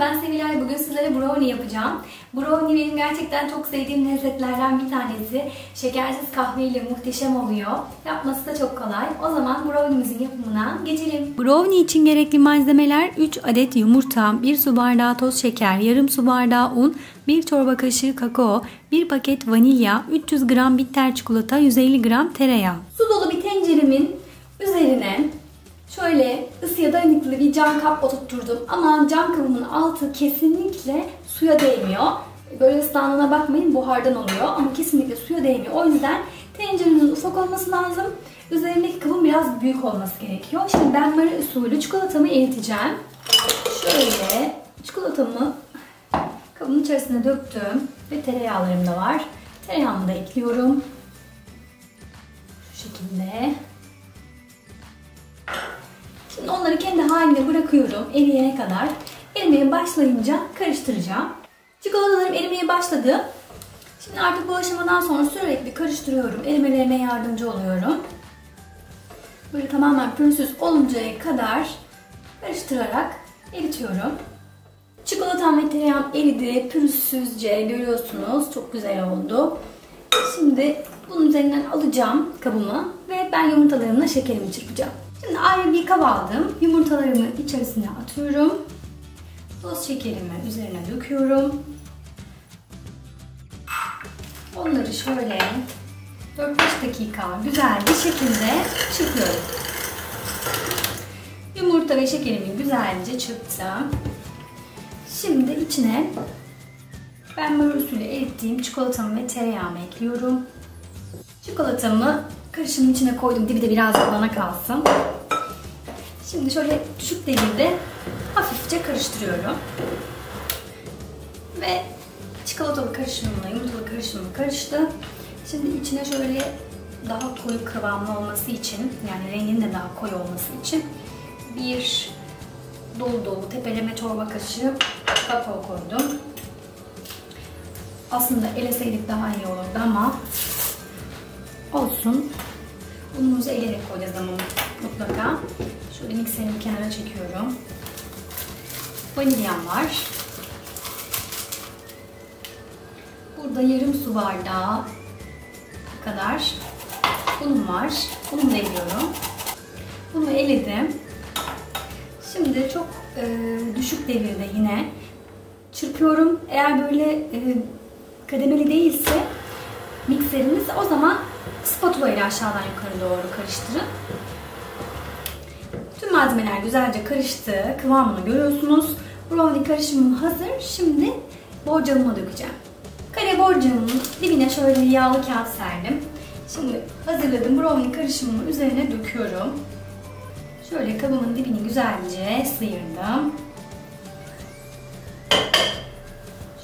ben Sevilay. Bugün sizlere brownie yapacağım. Brownie benim gerçekten çok sevdiğim lezzetlerden bir tanesi. Şekersiz kahveyle muhteşem oluyor. Yapması da çok kolay. O zaman brownie'mizin yapımına geçelim. Brownie için gerekli malzemeler 3 adet yumurta, 1 su bardağı toz şeker, yarım su bardağı un, 1 çorba kaşığı kakao, 1 paket vanilya, 300 gram bitter çikolata, 150 gram tereyağı. Su dolu bir tenceremin üzerine Şöyle ısıya dayanıklı bir cam kap oturtturdum. Ama cam kabımın altı kesinlikle suya değmiyor. Böyle ıslandığına bakmayın buhardan oluyor ama kesinlikle suya değmiyor. O yüzden tencerenin ufak olması lazım. Üzerindeki kabın biraz büyük olması gerekiyor. Şimdi ben böyle usulü çikolatamı eriteceğim. Şöyle çikolatamı kabın içerisine döktüm. Ve tereyağlarım da var. Tereyağımı da ekliyorum. Şu şekilde. Onları kendi haline bırakıyorum eriyene kadar. Erimeye başlayınca karıştıracağım. Çikolatalarım erimeye başladı. Şimdi artık bu aşamadan sonra sürekli karıştırıyorum. Erimelerine yardımcı oluyorum. Böyle tamamen pürüzsüz oluncaya kadar karıştırarak eritiyorum. Çikolatam ve tereyağım eridi. Pürüzsüzce görüyorsunuz. Çok güzel oldu. Şimdi bunun üzerinden alacağım kabımı ve ben yumurtalarımla şekerimi çırpacağım. Şimdi ayrı bir kaba aldım. Yumurtalarımı içerisine atıyorum. Toz şekerimi üzerine döküyorum. Onları şöyle 4-5 dakika güzel bir şekilde çırpıyorum. Yumurta ve şekerimi güzelce çırptım. Şimdi içine ben usulü erittiğim çikolatamı ve tereyağımı ekliyorum. Çikolatamı karışımın içine koydum. Dibi de biraz bana kalsın. Şimdi şöyle düşük devirde hafifçe karıştırıyorum. Ve çikolatalı karışımımla yumurtalı karışımım karıştı. Şimdi içine şöyle daha koyu kıvamlı olması için yani renginin de daha koyu olması için bir dolu dolu tepeleme çorba kaşığı kakao koydum. Aslında eleseydik daha iyi olurdu ama olsun. Unumuzu eleyerek koyacağız ama mutlaka. Şöyle mikserimi kenara çekiyorum. Vanilyam var. Burada yarım su bardağı kadar unum var. Unumu da eliyorum. Bunu eledim. Şimdi çok e, düşük devirde yine çırpıyorum. Eğer böyle e, kademeli değilse mikseriniz o zaman spatula ile aşağıdan yukarı doğru karıştırın. Tüm malzemeler güzelce karıştı. Kıvamını görüyorsunuz. Brownie karışımım hazır. Şimdi borcamımı dökeceğim. Kare borcamın dibine şöyle yağlı kağıt serdim. Şimdi hazırladım brownie karışımımı üzerine döküyorum. Şöyle kabımın dibini güzelce sıyırdım.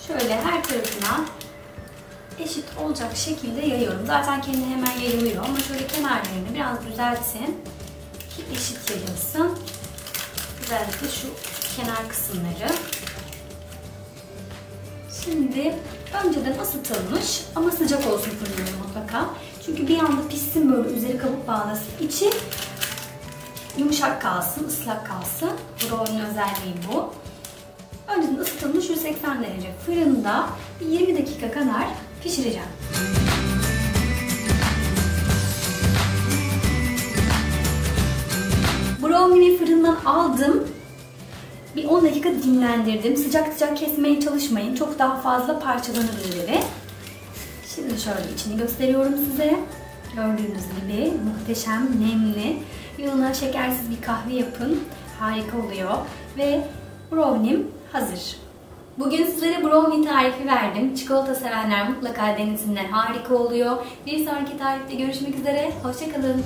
Şöyle her tarafına eşit olacak şekilde yayıyorum. Zaten kendi hemen yayılıyor ama şöyle kenarlarını biraz düzeltin ki eşit yayılsın. Özellikle şu kenar kısımları. Şimdi önceden ısıtılmış ama sıcak olsun fırınları mutlaka. Çünkü bir anda pişsin böyle üzeri kabuk bağlasın. İçi yumuşak kalsın, ıslak kalsın. Brownie'nin özelliği bu. Önceden ısıtılmış 180 derece fırında 20 dakika kadar pişireceğim. Brownie'yi fırından aldım. Bir 10 dakika dinlendirdim. Sıcak sıcak kesmeye çalışmayın. Çok daha fazla parçalanır üzeri. Şimdi şöyle içini gösteriyorum size. Gördüğünüz gibi muhteşem, nemli. Yanına şekersiz bir kahve yapın. Harika oluyor. Ve brownie'm hazır. Bugün sizlere brownie tarifi verdim. Çikolata sevenler mutlaka denesinler. Harika oluyor. Bir sonraki tarifte görüşmek üzere. Hoşçakalın.